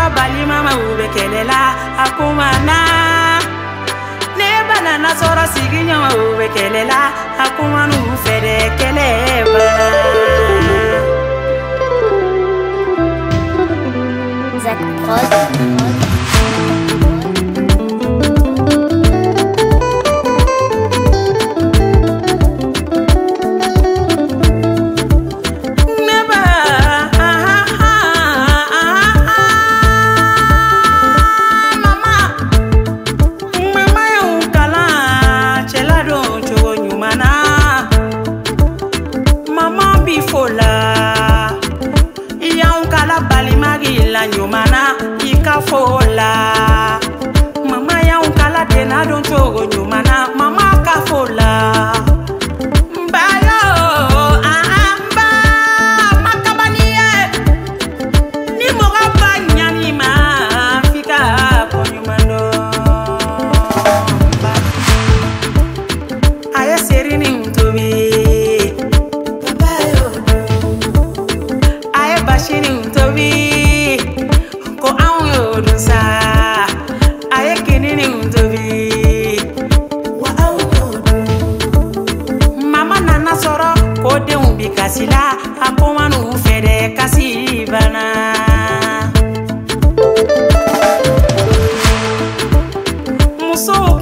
kɔrɔ balima ma u bɛ kɛlɛ la a kuma na ne banana sɔrɔ sigiɲɔgɔn ma u bɛ kɛlɛ la a kuma n'u fɛ dɛ kɛlɛ bana. mana mama bifola yanw kala balimagi la ɲumana i ka fola mama yanw kala tena don cogo ɲumana kurusa ayekinini ngunzovi mama nanasoro kodeu bikasila akomanuufere kasi bana musow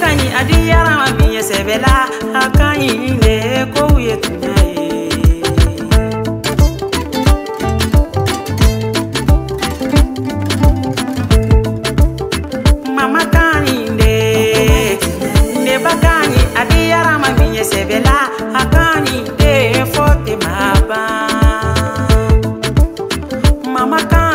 kaɲi adi yarama biɲɛ sɛbɛla a kaɲi ne kow ye tunya ye marcar